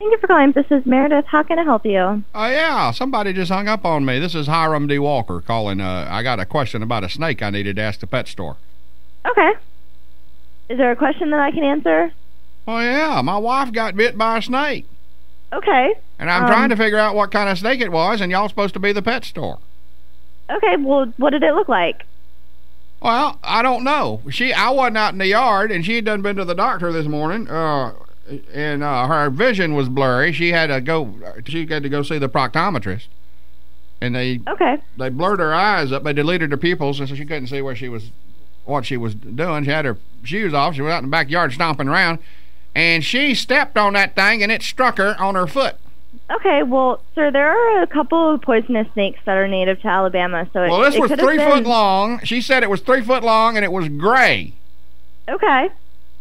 Thank you for calling. This is Meredith. How can I help you? Oh, yeah. Somebody just hung up on me. This is Hiram D. Walker calling. Uh, I got a question about a snake I needed to ask the pet store. Okay. Is there a question that I can answer? Oh, yeah. My wife got bit by a snake. Okay. And I'm Um, trying to figure out what kind of snake it was, and y'all supposed to be the pet store. Okay, well, what did it look like? Well, I don't know. She, I wasn't out in the yard, and she had done been to the doctor this morning. Uh, and uh, her vision was blurry. She had to go. She had to go see the proctometrist, and they Okay. they blurred her eyes up. They deleted her pupils, and so she couldn't see where she was, what she was doing. She had her shoes off. She was out in the backyard stomping around, and she stepped on that thing, and it struck her on her foot. Okay, well, sir, there are a couple of poisonous snakes that are native to Alabama, so it, Well, this it was three been- foot long. She said it was three foot long, and it was gray. Okay.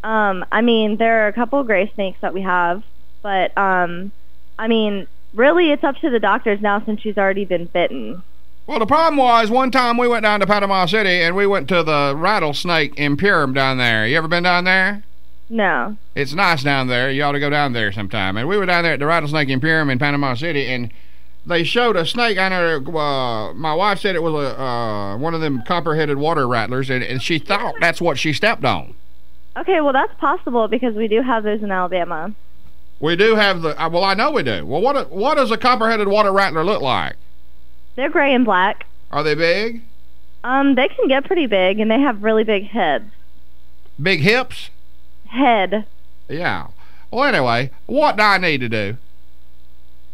Um, I mean, there are a couple of gray snakes that we have, but um, I mean, really, it's up to the doctors now since she's already been bitten. Well, the problem was one time we went down to Panama City, and we went to the Rattlesnake Imperium down there. You ever been down there? No. It's nice down there. You ought to go down there sometime. And we were down there at the Rattlesnake Imperium in Panama City, and they showed a snake. I know. Uh, my wife said it was a uh, one of them copper-headed water rattlers, and, and she thought that's what she stepped on. Okay, well, that's possible because we do have those in Alabama. We do have the. Uh, well, I know we do. Well, what what does a copper-headed water rattler look like? They're gray and black. Are they big? Um, they can get pretty big, and they have really big heads. Big hips? Head. Yeah. Well, anyway, what do I need to do?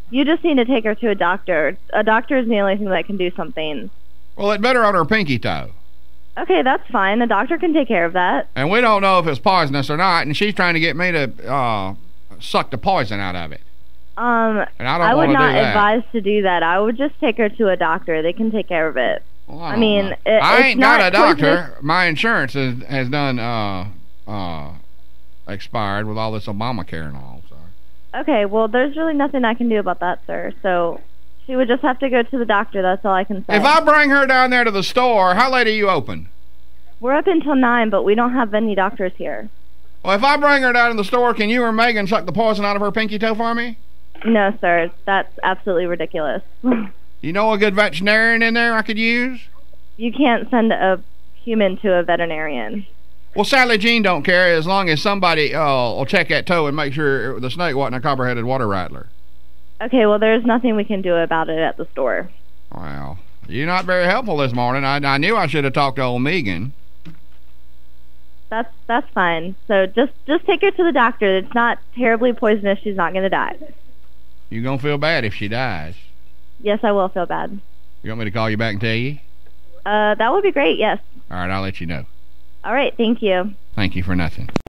You just need to take her to a doctor. A doctor is the only thing that can do something. Well, it better on her pinky toe. Okay, that's fine. The doctor can take care of that. And we don't know if it's poisonous or not, and she's trying to get me to uh, suck the poison out of it. Um, And I don't I would not advise to do that. I would just take her to a doctor. They can take care of it. Well, I don't mean, it- I it's ain't got not a doctor. poisonous. My insurance has, has done uh, uh, expired with all this Obamacare and all. So. Okay, well, there's really nothing I can do about that, sir. So she would just have to go to the doctor. That's all I can say. If I bring her down there to the store, how late are you open? We're up until 9, but we don't have any doctors here. Well, if I bring her down to the store, can you or Megan suck the poison out of her pinky toe for me? No, sir. That's absolutely ridiculous. You know a good veterinarian in there I could use? you can't send a human to a veterinarian. Well, Sally Jean don't care as long as somebody uh, will check that toe and make sure the snake wasn't a copper-headed water rattler. Okay, well, there's nothing we can do about it at the store. Well, you're not very helpful this morning. I, I knew I should have talked to old Megan. That's that's fine. So just just take her to the doctor. It's not terribly poisonous. She's not going to die. You're going to feel bad if she dies. Yes, I will feel bad. You want me to call you back and tell you? Uh, that would be great. Yes. All right, I'll let you know. All right. Thank you. Thank you for nothing.